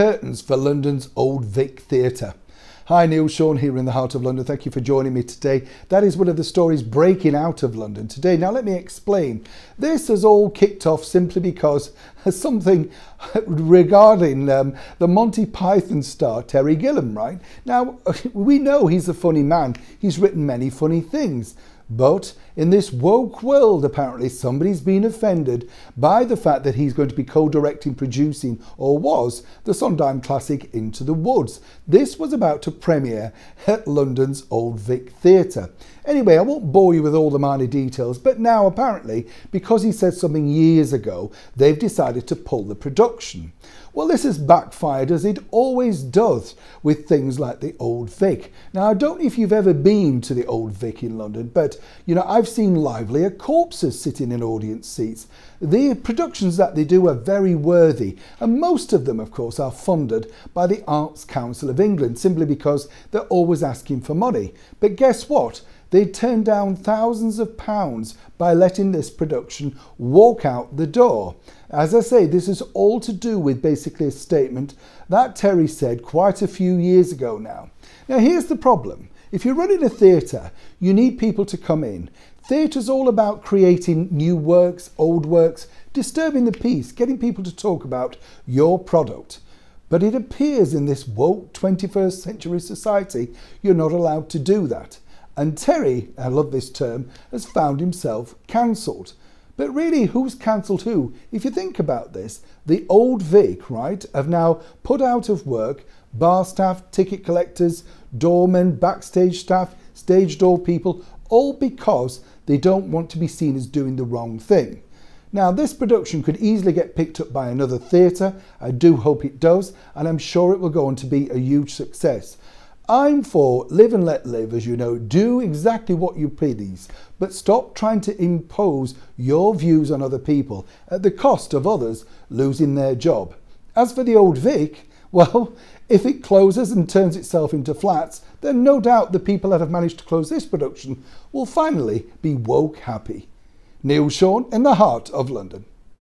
curtains for London's Old Vic Theatre. Hi, Neil Sean here in the heart of London. Thank you for joining me today. That is one of the stories breaking out of London today. Now, let me explain. This has all kicked off simply because something regarding um, the Monty Python star Terry Gilliam, right? Now, we know he's a funny man. He's written many funny things. But in this woke world, apparently, somebody's been offended by the fact that he's going to be co directing, producing, or was, the Sondheim classic Into the Woods. This was about to premiere at London's Old Vic Theatre. Anyway, I won't bore you with all the minor details, but now apparently, because he said something years ago, they've decided to pull the production. Well, this has backfired as it always does with things like the Old Vic. Now, I don't know if you've ever been to the Old Vic in London, but you know, I've seen livelier corpses sitting in audience seats. The productions that they do are very worthy, and most of them, of course, are funded by the Arts Council of England simply because they're always asking for money. But guess what? They turned down thousands of pounds by letting this production walk out the door. As I say, this is all to do with basically a statement that Terry said quite a few years ago now. Now, here's the problem. If you're running a theatre, you need people to come in. Theatre's all about creating new works, old works, disturbing the peace, getting people to talk about your product. But it appears in this woke 21st century society, you're not allowed to do that. And Terry, I love this term, has found himself cancelled. But really, who's cancelled who? If you think about this, the old Vic, right, have now put out of work bar staff, ticket collectors, doormen, backstage staff, stage door people, all because they don't want to be seen as doing the wrong thing. Now, this production could easily get picked up by another theatre. I do hope it does, and I'm sure it will go on to be a huge success. I'm for live and let live, as you know. Do exactly what you please, but stop trying to impose your views on other people at the cost of others losing their job. As for the old Vic, well, if it closes and turns itself into flats, then no doubt the people that have managed to close this production will finally be woke happy. Neil Sean in the heart of London.